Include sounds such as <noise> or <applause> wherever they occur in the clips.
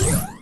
you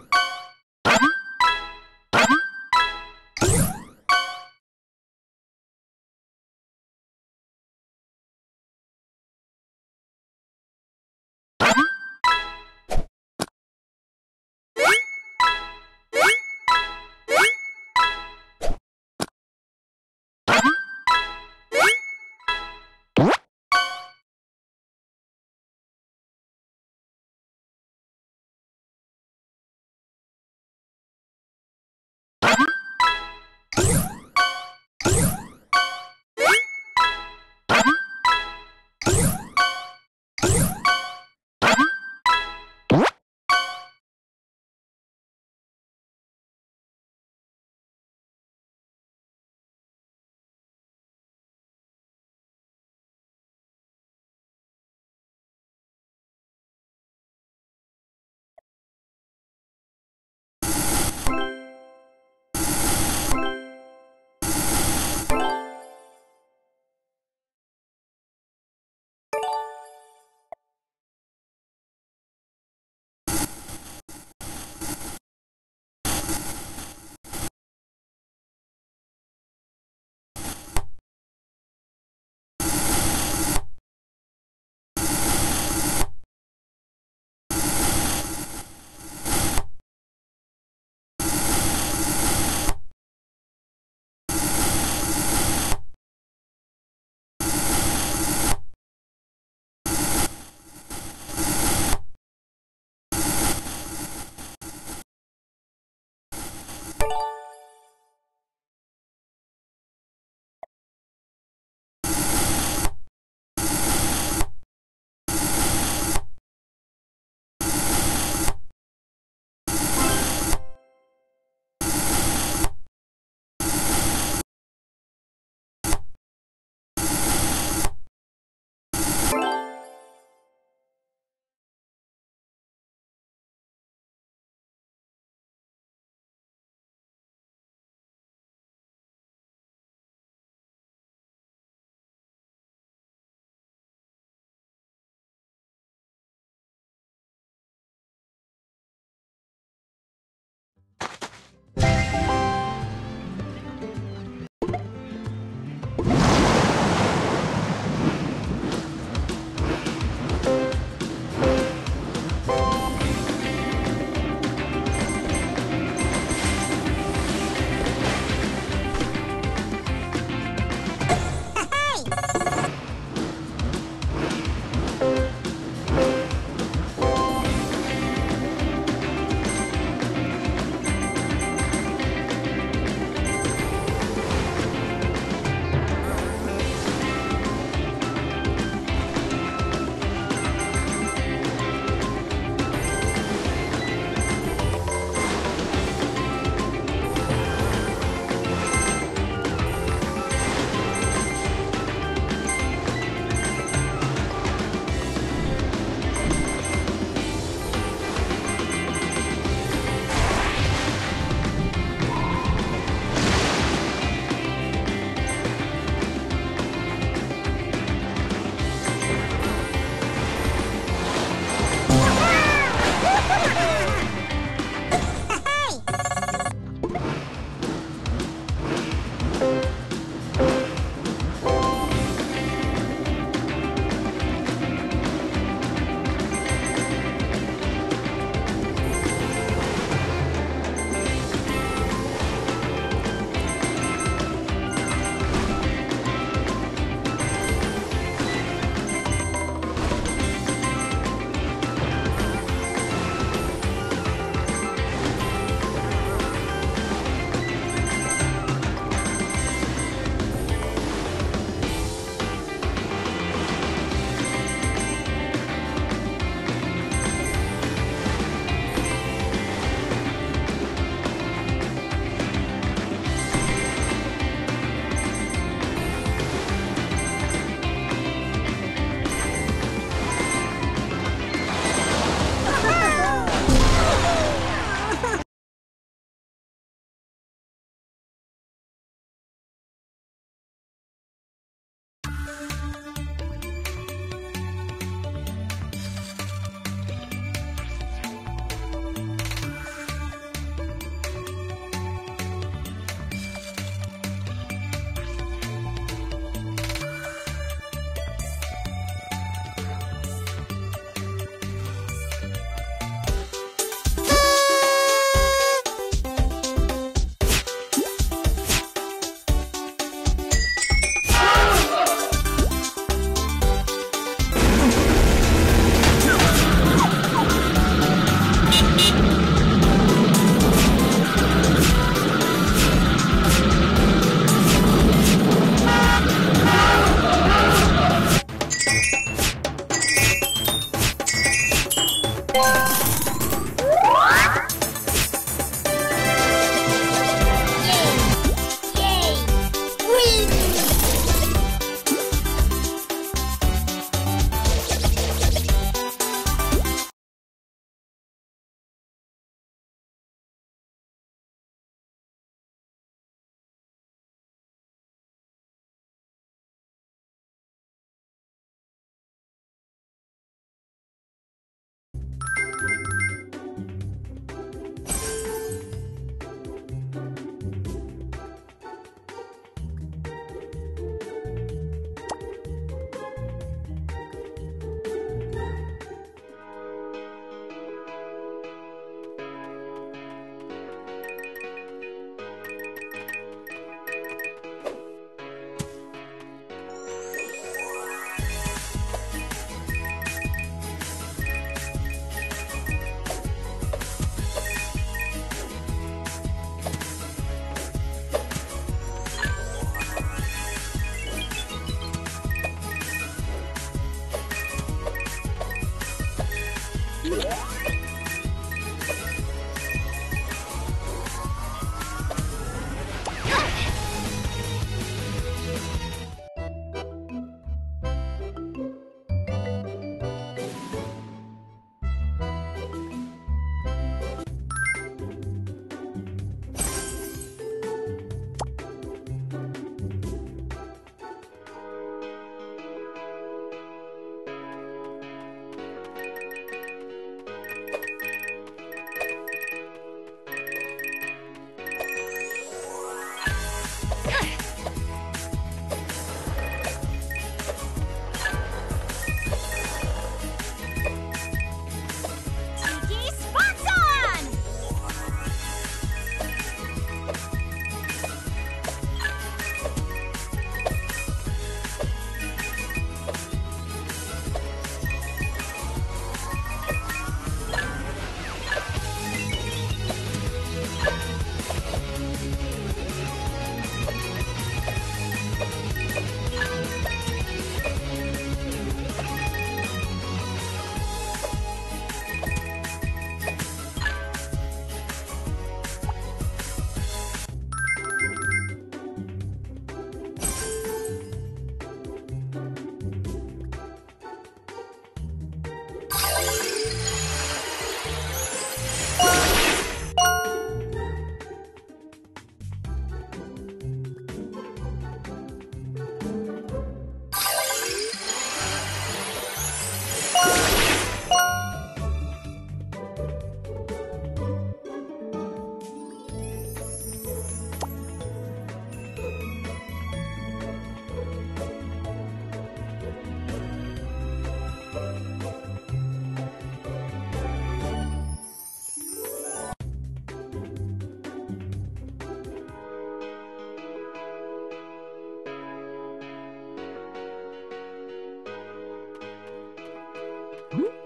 응?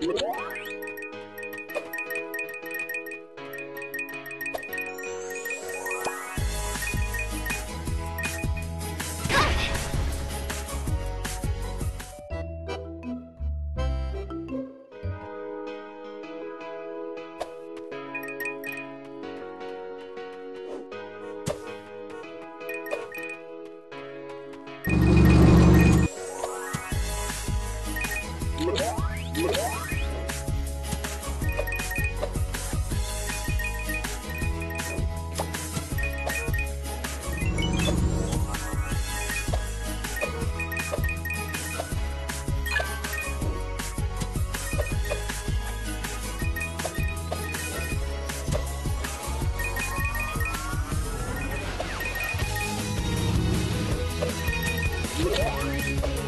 Thank. <laughs> Yeah.